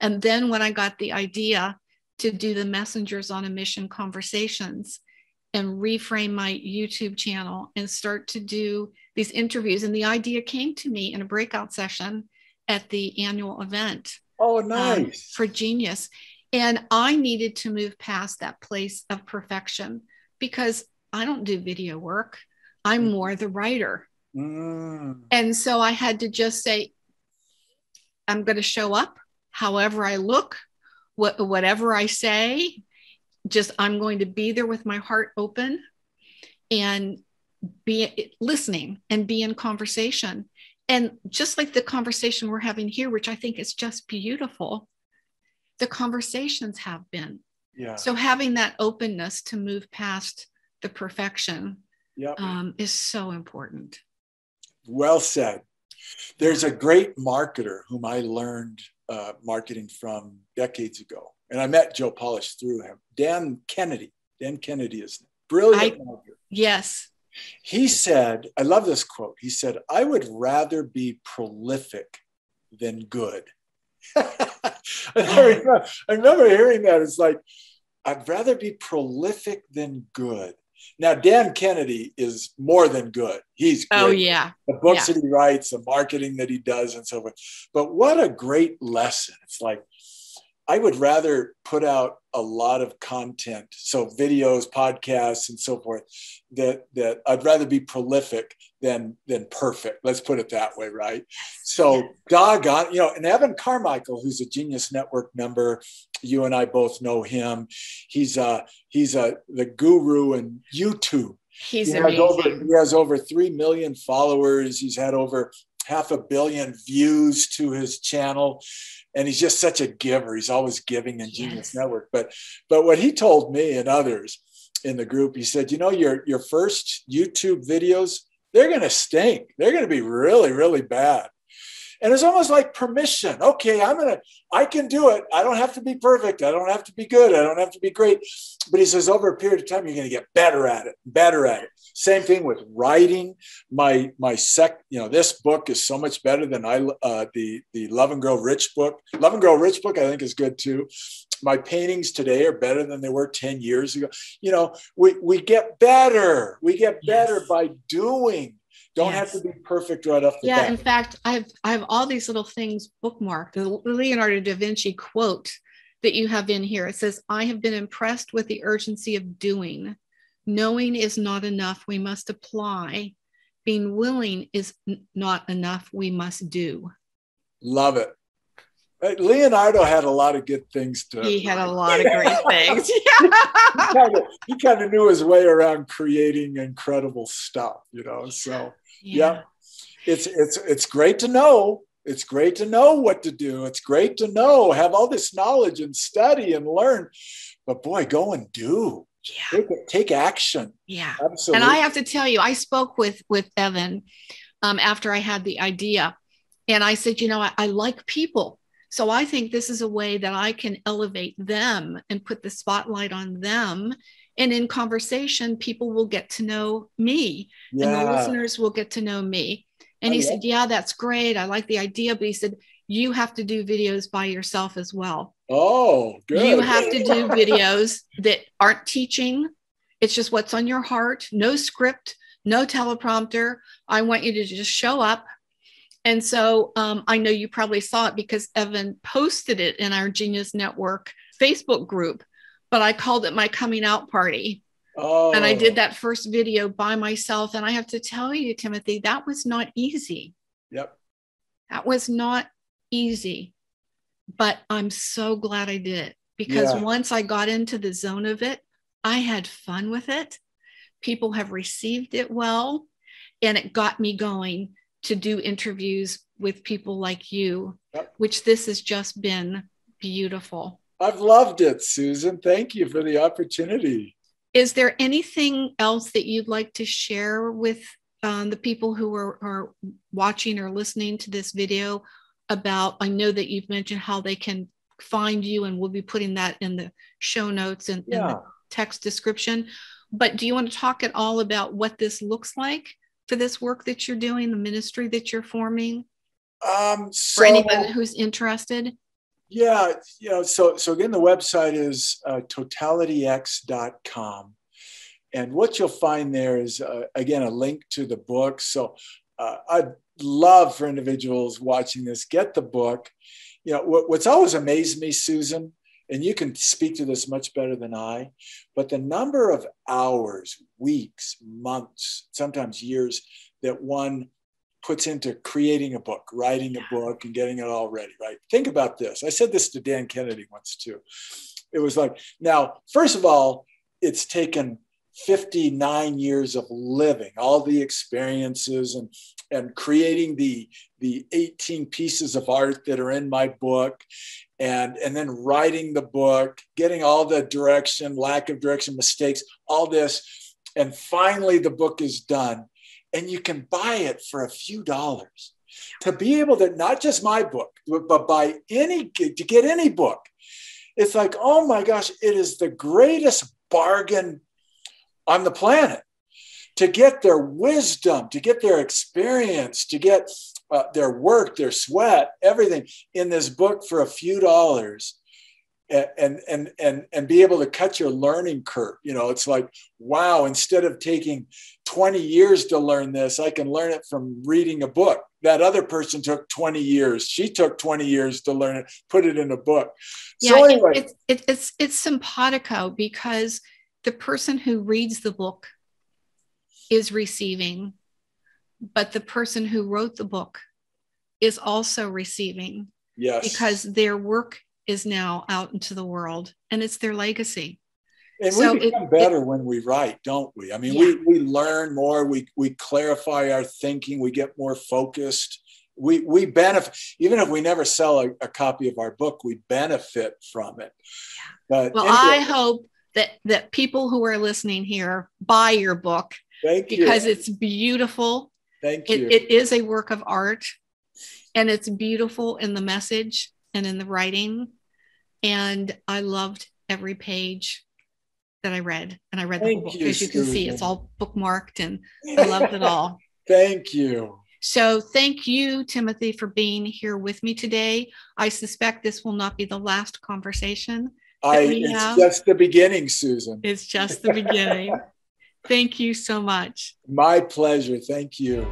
And then when I got the idea to do the Messengers on a Mission conversations and reframe my YouTube channel and start to do these interviews, and the idea came to me in a breakout session at the annual event Oh, um, nice. Um, for genius. And I needed to move past that place of perfection because I don't do video work. I'm mm. more the writer. Mm. And so I had to just say, I'm going to show up however I look, wh- whatever I say, just I'm going to be there with my heart open and be listening and be in conversation and just like the conversation we're having here, which I think is just beautiful, the conversations have been. Yeah. So having that openness to move past the perfection yep. um, is so important. Well said. There's a great marketer whom I learned uh, marketing from decades ago, and I met Joe Polish through him. Dan Kennedy. Dan Kennedy is brilliant I, Yes, He said, I love this quote. He said, I would rather be prolific than good. <laughs> I, remember, I remember hearing that. It's like, I'd rather be prolific than good. Now, Dan Kennedy is more than good. He's oh, great. Oh, yeah. The books yeah. that he writes, the marketing that he does, and so forth. But what a great lesson. It's like, I would rather put out a lot of content, so videos, podcasts, and so forth. That that I'd rather be prolific than than perfect. Let's put it that way, right? So doggone, you know, and Evan Carmichael, who's a Genius Network member, you and I both know him. He's a he's a the guru in YouTube. He's he amazing. Over, he has over three million followers. He's had over half a billion views to his channel and he's just such a giver. He's always giving in Genius yes. Network. But but what he told me and others in the group, he said, you know, your your first YouTube videos, they're gonna stink. They're gonna be really, really bad. And it's almost like permission. Okay, I'm gonna, I can do it. I don't have to be perfect. I don't have to be good. I don't have to be great. But he says, over a period of time, you're gonna get better at it, better at it. Same thing with writing. My my sec, you know, this book is so much better than I uh, the the Love and Grow Rich book. Love and Grow Rich book, I think, is good too. My paintings today are better than they were 10 years ago. You know, we, we get better. We get better yes. by doing don't yes. have to be perfect right off the yeah, bat. in fact, I have I have all these little things bookmarked. The Leonardo da Vinci quote that you have in here. It says, I have been impressed with the urgency of doing. Knowing is not enough. We must apply. Being willing is not enough. We must do. Love it. Leonardo had a lot of good things to. He had a lot of great <laughs> things. Yeah. he kind of knew his way around creating incredible stuff, you know. So yeah. yeah. it's it's it's great to know. It's great to know what to do. It's great to know, have all this knowledge and study and learn. But boy, go and do. Yeah. Take, take action. Yeah. Absolutely. And I have to tell you, I spoke with with Evan um, after I had the idea, and I said, you know, I, I like people. So I think this is a way that I can elevate them and put the spotlight on them. And in conversation, people will get to know me yeah. and the listeners will get to know me. And he said, Yeah, that's great. I like the idea. But he said, You have to do videos by yourself as well. Oh, good. You have to do <laughs> videos that aren't teaching. It's just what's on your heart, no script, no teleprompter. I want you to just show up and so um, I know you probably saw it because Evan posted it in our Genius Network Facebook group, but I called it my coming out party. Oh. And I did that first video by myself. And I have to tell you, Timothy, that was not easy. Yep. That was not easy. But I'm so glad I did it because yeah. once I got into the zone of it, I had fun with it. People have received it well, and it got me going to do interviews with people like you, yep. which this has just been beautiful. I've loved it, Susan. Thank you for the opportunity. Is there anything else that you'd like to share with um, the people who are, are watching or listening to this video about? I know that you've mentioned how they can find you, and we'll be putting that in the show notes and yeah. in the text description. But do you want to talk at all about what this looks like? For this work that you're doing, the ministry that you're forming? Um, so, for anybody who's interested? Yeah, you know, so so again, the website is uh, totalityx.com. And what you'll find there is, uh, again, a link to the book. So uh, I'd love for individuals watching this, get the book. You know, what, what's always amazed me, Susan, and you can speak to this much better than I, but the number of hours, weeks, months, sometimes years that one puts into creating a book, writing a book, and getting it all ready, right? Think about this. I said this to Dan Kennedy once too. It was like, now, first of all, it's taken 59 years of living, all the experiences and, and creating the, the 18 pieces of art that are in my book and, and then writing the book, getting all the direction, lack of direction, mistakes, all this. And finally, the book is done. And you can buy it for a few dollars. To be able to, not just my book, but, buy any, to get any book, it's like, oh my gosh, it is the greatest bargain on the planet to get their wisdom, to get their experience, to get uh, their work, their sweat, everything in this book for a few dollars. And and and and be able to cut your learning curve. You know it's like wow instead of taking 20 years to learn this i can learn it from reading a book. That other person took 20 years. She took 20 years to learn it put it in a book. Yeah, so anyway. it, it, it's it's simpatico because the person who reads the book is receiving but the person who wrote the book is also receiving yes because their work is now out into the world and it's their legacy. And so we become it, better it, when we write, don't we? I mean, yeah. we, we learn more, we, we clarify our thinking, we get more focused. We, we benefit, even if we never sell a, a copy of our book, we benefit from it. But well, anyway, I hope that, that people who are listening here buy your book because you. it's beautiful. Thank it, you. It is a work of art and it's beautiful in the message and in the writing. And I loved every page that I read. And I read the whole book. You, As you can see, it's all bookmarked and I loved it all. <laughs> <laughs> Thank you. So thank you, Timothy, for being here with me today. I suspect this will not be the last conversation. I, it's have. just the beginning, Susan. It's just the beginning. <laughs> thank you so much. My pleasure. Thank you.